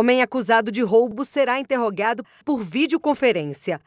Homem acusado de roubo será interrogado por videoconferência.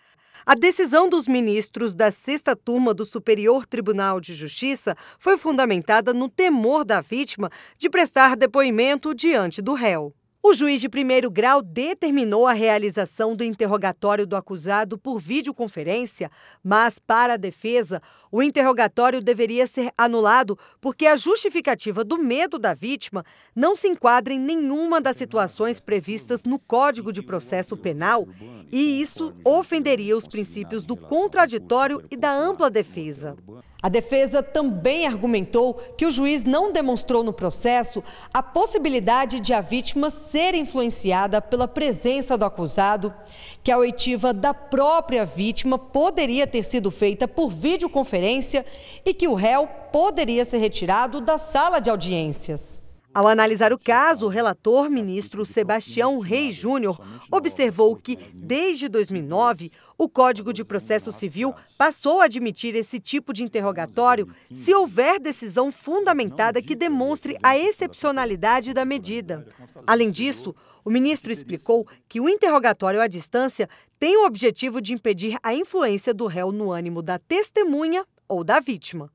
A decisão dos ministros da sexta turma do Superior Tribunal de Justiça foi fundamentada no temor da vítima de prestar depoimento diante do réu. O juiz de primeiro grau determinou a realização do interrogatório do acusado por videoconferência, mas, para a defesa, o interrogatório deveria ser anulado porque a justificativa do medo da vítima não se enquadra em nenhuma das situações previstas no Código de Processo Penal e isso ofenderia os princípios do contraditório e da ampla defesa. A defesa também argumentou que o juiz não demonstrou no processo a possibilidade de a vítima ser influenciada pela presença do acusado, que a oitiva da própria vítima poderia ter sido feita por videoconferência e que o réu poderia ser retirado da sala de audiências. Ao analisar o caso, o relator, ministro Sebastião Reis Júnior, observou que, desde 2009, o Código de Processo Civil passou a admitir esse tipo de interrogatório se houver decisão fundamentada que demonstre a excepcionalidade da medida. Além disso, o ministro explicou que o interrogatório à distância tem o objetivo de impedir a influência do réu no ânimo da testemunha ou da vítima.